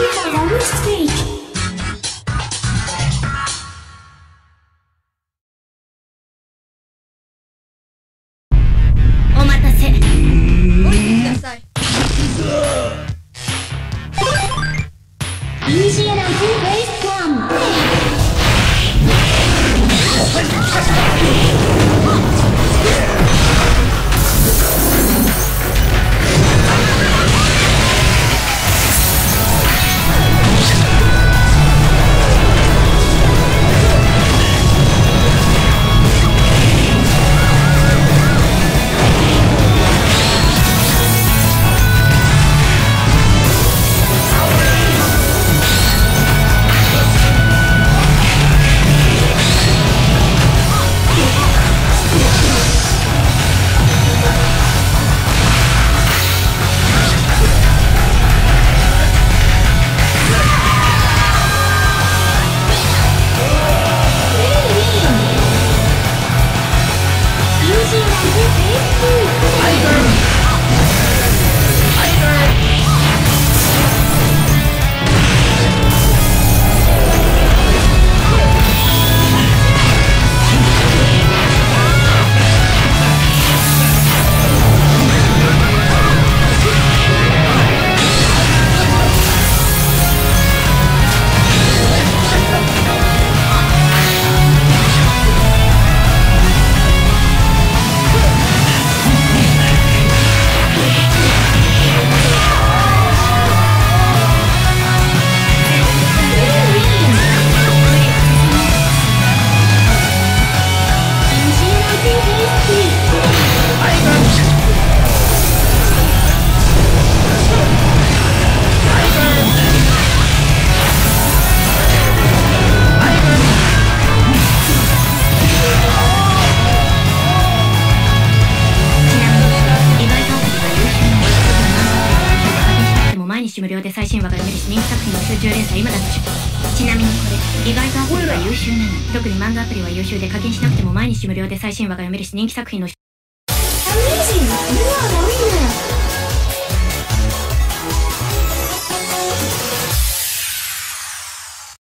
Bye. 毎日無料で最新話が読めるし人気作品の集中連載今だとちなみにこれ意外とアプリは優秀なの特に漫画アプリは優秀で課金しなくても毎日無料で最新話が読めるし人気作品の Amazing! You are the winner!